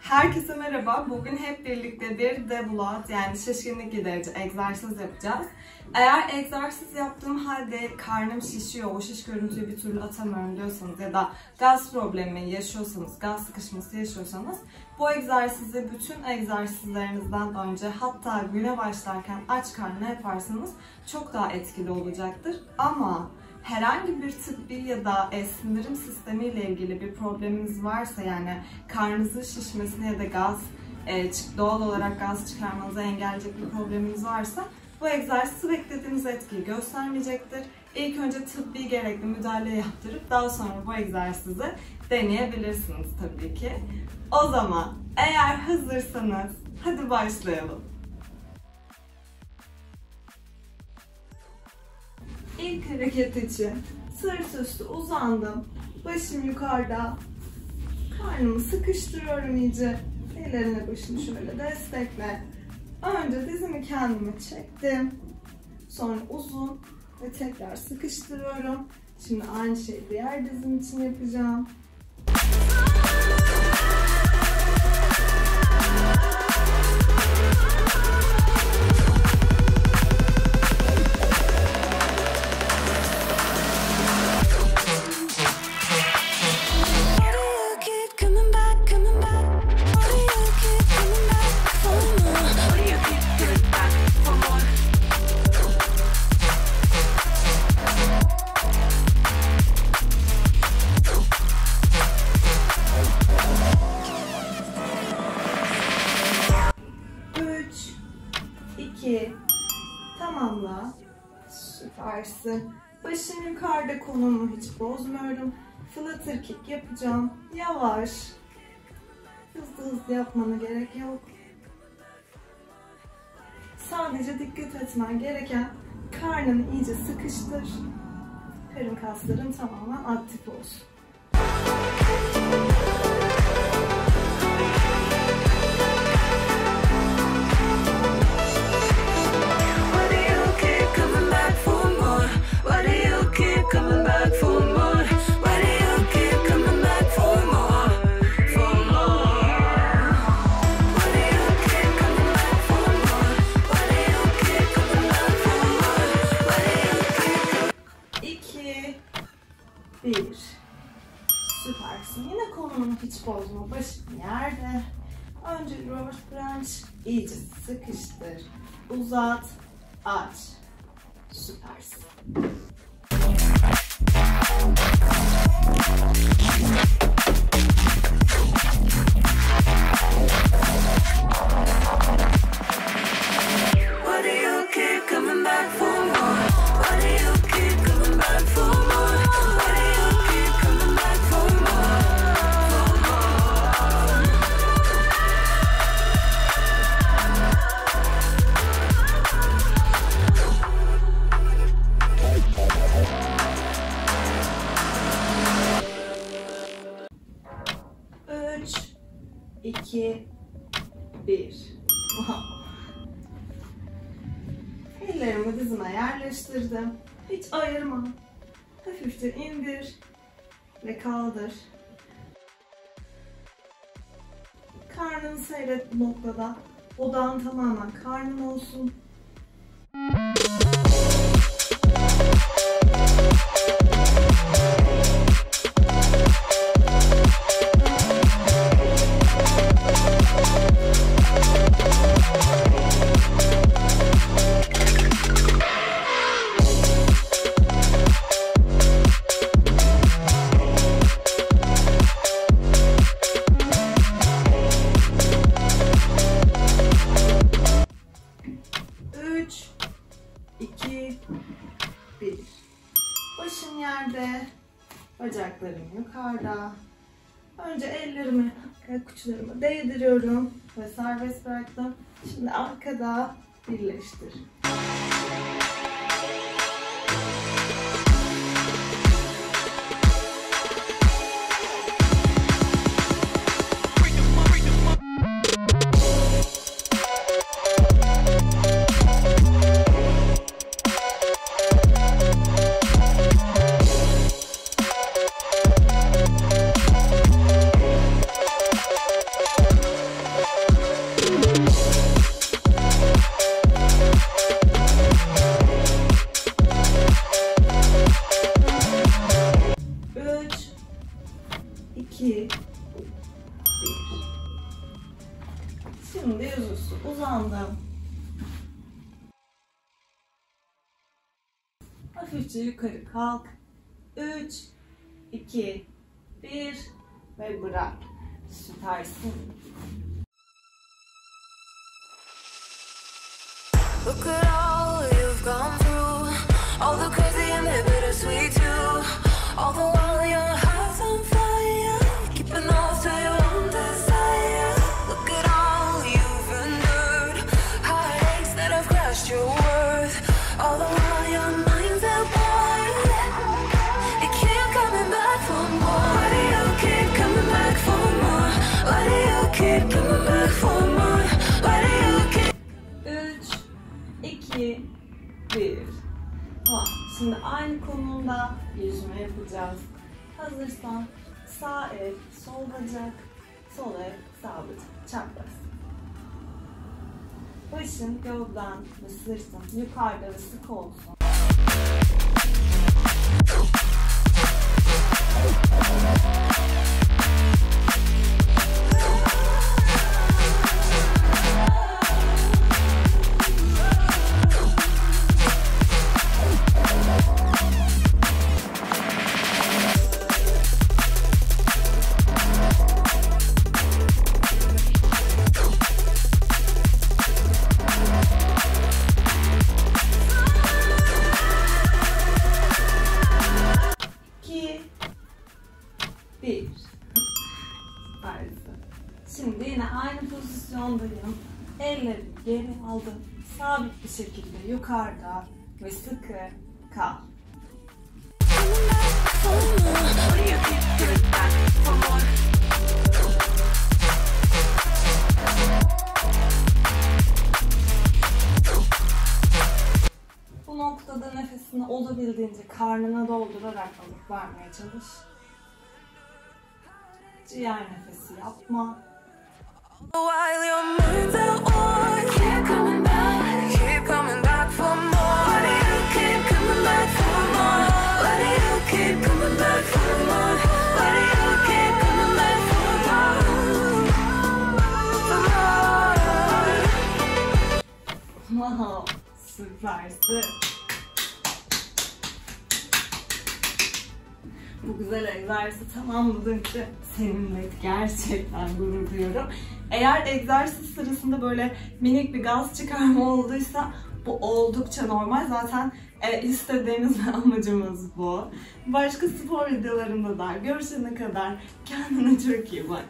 Herkese merhaba. Bugün hep birlikte bir debulat yani şişkinlik giderici egzersiz yapacağız. Eğer egzersiz yaptığım halde karnım şişiyor, o şiş görüntüyü bir türlü atamıyorum diyorsanız ya da gaz problemi yaşıyorsanız, gaz sıkışması yaşıyorsanız bu egzersizi bütün egzersizlerinizden önce hatta güne başlarken aç karnına yaparsanız çok daha etkili olacaktır. Ama herhangi bir tıbbi ya da e, sindirim sistemiyle ilgili bir probleminiz varsa yani karnınızın şişmesine ya da gaz e, doğal olarak gaz çıkarmanızı engelleyecek bir probleminiz varsa bu egzersiz beklediğiniz etkiyi göstermeyecektir. İlk önce tıbbi gerekli müdahale yaptırıp daha sonra bu egzersizi deneyebilirsiniz tabii ki. O zaman eğer hazırsanız hadi başlayalım. İlk hareket için sırt üstü uzandım. Başım yukarıda. Karnımı sıkıştırıyorum iyice. Ellerine başını şöyle destekle. Önce dizimi kendime çektim. Sonra uzun ve tekrar sıkıştırıyorum. Şimdi aynı şeyi diğer dizim için yapacağım. Süpersin. Başım yukarıda konumu hiç bozmuyorum. Flutter kick yapacağım. Yavaş. Hızlı hızlı yapmana gerek yok. Sadece dikkat etmen gereken karnını iyice sıkıştır. Karın kasların tamamen aktif olsun. Bozma. Başın yerde. Önce reverse crunch. iyice sıkıştır. Uzat. Aç. Süpersin. Why Ellerimi dizime yerleştirdim. Hiç ayırma. Hafifçe indir ve kaldır. Karnını seyret bu noktada. Odağın tamamen karnın olsun. Başım yerde, bacaklarım yukarıda. Önce ellerimi ayak uçlarıma değdiriyorum ve serbest bıraktım. Şimdi arkada birleştir. 2, 1. Şimdi yüzüstü uzandım. Hafifçe yukarı kalk. 3, 2, 1 ve bırak. Süpersin. Look at all sağ el, sol bacak, sol el, sağ bacak. Çapraz. Başın gövden ve sırtın yukarıda ve sık olsun. Ellerimi geri aldım. Sabit bir şekilde yukarıda ve sıkı kal. Bu noktada nefesini olabildiğince karnına doldurarak alıp vermeye çalış. Ciğer nefesi yapma. Wow, süpersin. Bu güzel egzersizi tamamladığın için seninle gerçekten gurur duyuyorum. Eğer egzersiz sırasında böyle minik bir gaz çıkarma olduysa bu oldukça normal. Zaten e, istediğimiz amacımız bu. Başka spor videolarında da görüşene kadar kendine çok iyi bak.